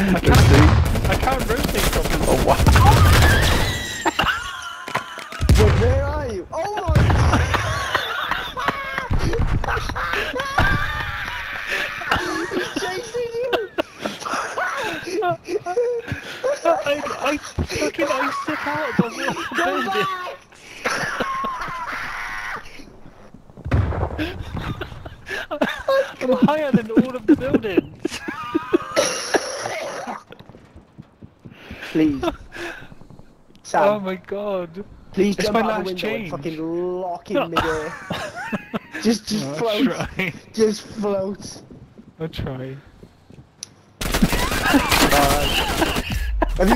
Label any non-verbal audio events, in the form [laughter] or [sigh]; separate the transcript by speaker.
Speaker 1: I can't, I can't rotate properly.
Speaker 2: Oh wow.
Speaker 3: Wait, where are you? Oh my He's chasing you!
Speaker 1: I, I fucking I step out of the building. I'm higher than all of the buildings.
Speaker 3: Please. [laughs] Sam,
Speaker 1: Oh my god.
Speaker 3: please
Speaker 1: it's
Speaker 3: jump
Speaker 1: my
Speaker 3: out the window
Speaker 1: change.
Speaker 3: and fucking lock in midair. [laughs] just, just
Speaker 1: I'll
Speaker 3: float.
Speaker 1: try.
Speaker 3: Just float.
Speaker 1: I'll try.